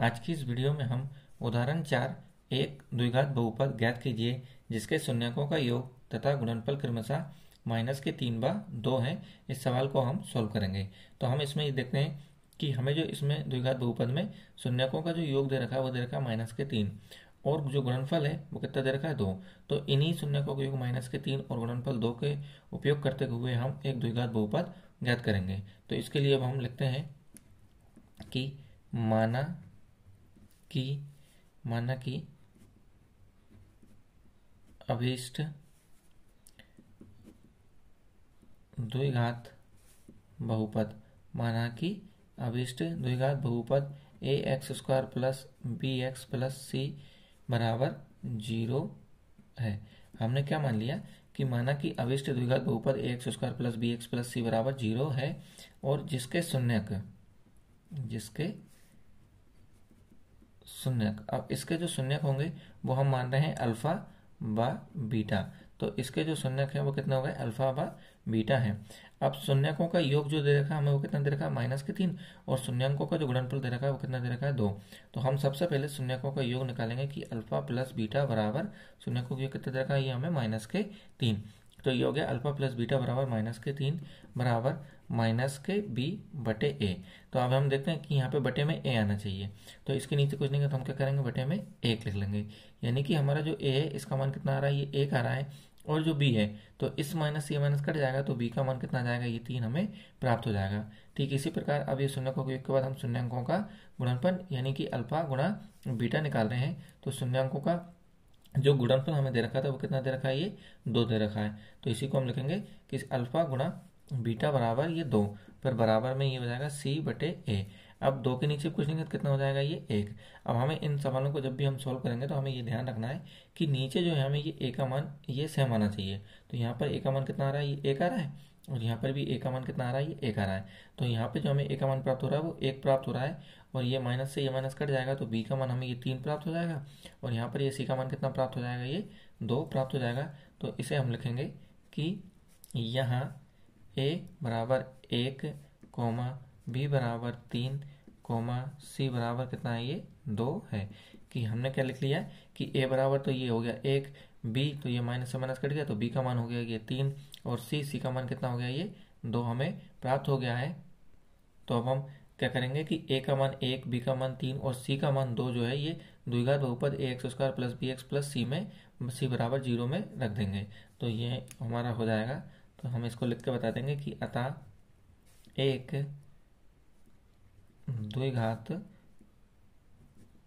आज की इस वीडियो में हम उदाहरण चार, एक, द्विघात बहुपद ज्ञात कीजिए, जिसके शून्यकों का योग तथा गुणनफल क्रमशः माइनस के तीन बा दो है, इस सवाल को हम सॉल्व करेंगे। तो हम इसमें ये देखते हैं कि हमें जो इसमें द्विघात बहुपद में शून्यकों का जो योग दे रखा है, वो दे रखा है माइनस के तीन, और जो गुणनफल है, वो कितना दे रखा है दो। तो इन्हीं शून्यकों का योग माइनस के तीन और गुणनफल दो के उपयोग करते हुए हम एक द्विघात बहुपद ज्ञात करेंगे। तो इसके लिए अब हम लिखते हैं कि माना कि, माना कि अभीष्ट द्विघात बहुपद, माना कि अभीष्ट द्विघात बहुपद A X square plus B X plus C बराबर ज़ीरो है। हमने क्या मान लिया कि माना कि अविष्ट द्विघात बहुपद A X square plus B X plus C बराबर ज़ीरो है और जिसके शून्यक, जिसके शून्यक अब इसके जो शून्यक होंगे, वो हम मान रहे हैं अल्फ़ा व बीटा। तो इसके जो शून्यक है, वो कितना हो गए? अल्फ़ा व बीटा है। अब शून्यकों का योग जो दे रखा हमें वो कितना दे रखा है? माइनस के तीन। और शून्यंकों का जो गुणनफल दे रखा है, वो कितना दे रखा है? दो। तो हम सबसे पहले शून्यकों का योग निकालेंगे कि अल्फ़ा प्लस बीटा बराबर शून्यकों का योग कितना दे रखा है? ये हमें माइनस के तीन। तो ये हो गया अल्फ़ा प्लस बीटा बराबर माइनस के तीन बराबर माइनस के बी बटे ए। तो अब हम देखते हैं कि यहाँ पे बटे में ए आना चाहिए। तो इसके नीचे कुछ नहीं है तो हम क्या करेंगे? बटे में एक लिख लेंगे। यानी कि हमारा जो ए है, इसका मान कितना आ रहा है? ये एक आ रहा है, और जो बी है तो इस माइनस से माइनस कट जाएगा तो बी का मान कितना जाएगा? ये तीन हमें प्राप्त हो जाएगा। ठीक, इसी प्रकार अब ये शून्य को के बाद हम शून्यंकों का गुणनफल, यानी कि अल्फ़ा गुणा बीटा निकाल रहे हैं तो शून्यंकों का जो गुणनफल हमें दे रखा था, वो कितना दे रखा है ये? दो दे रखा है। तो इसी को हम लिखेंगे कि अल्फ़ा गुणा बीटा बराबर ये दो, फिर बराबर में ये हो जाएगा सी बटे ए। अब दो के नीचे कुछ नहीं है कितना हो जाएगा ये एक। अब हमें इन सवालों को जब भी हम सॉल्व करेंगे तो हमें ये ध्यान रखना है कि नीचे जो है हमें ये ए का मान, ये सेम आना चाहिए। तो यहाँ पर ए का मान कितना आ रहा है? ये एक आ रहा है। और यहाँ पर भी ए का मान कितना आ रहा है? ये एक आ रहा है। तो यहाँ पे जो हमें ए का मान प्राप्त हो रहा है, वो एक प्राप्त हो रहा है और ये माइनस से ये माइनस कट जाएगा तो बी का मान हमें ये तीन प्राप्त हो जाएगा और यहाँ पर ये सी का मान कितना प्राप्त हो जाएगा? ये दो प्राप्त हो जाएगा। तो इसे हम लिखेंगे कि यहाँ ए बराबर एक कोमा बी बराबर तीन कोमा सी बराबर कितना है? ये दो है। कि हमने क्या लिख लिया? कि ए बराबर तो ये हो गया एक बी तो ये माइनस से माइनस कट गया तो बी का मान हो गया ये तीन, और सी सी का मान कितना हो गया ये दो हमें प्राप्त हो गया है। तो अब हम क्या करेंगे कि ए का मान एक बी का मान तीन, और सी का मान दो जो है ये द्विघात बहुपद A X square plus B X plus C में सी बराबर ज़ीरो में रख देंगे। तो ये हमारा हो जाएगा। तो हम इसको लिख के बता देंगे कि अतः एक द्विघात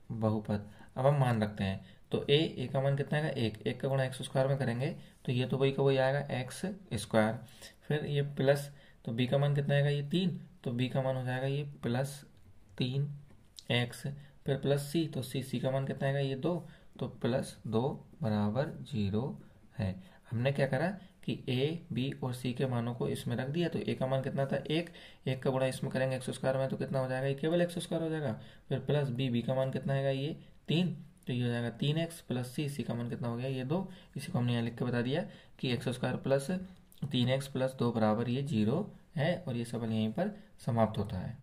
बहुपद। अब हम मान रखते हैं। तो ए ए का मान कितना आएगा? एक। एक का गुणा एक्स स्क्वायर में करेंगे तो ये तो वही का वही आएगा एक्स स्क्वायर फिर ये प्लस तो बी का मान कितना आएगा? ये तीन। तो बी का मान हो जाएगा ये प्लस तीन एक्स फिर प्लस सी तो सी सी का मान कितना आएगा? ये दो। तो प्लस दो बराबर ज़ीरो है। हमने क्या करा कि ए बी और सी के मानों को इसमें रख दिया तो ए का मान कितना था? एक। एक का गुणा इसमें करेंगे एक्स स्क्वायर में तो कितना हो जाएगा? ये केवल एक्स स्क्वायर हो जाएगा। फिर प्लस बी बी का मान कितना आएगा? ये तीन। तो ये हो जाएगा तीन एक्स प्लस सी इसी का मन कितना हो गया? ये दो। इसी को हमने यहाँ लिख के बता दिया कि एक्स स्क्वायर प्लस तीन एक्स प्लस दो बराबर ये ज़ीरो है और ये सवाल यहीं पर समाप्त होता है।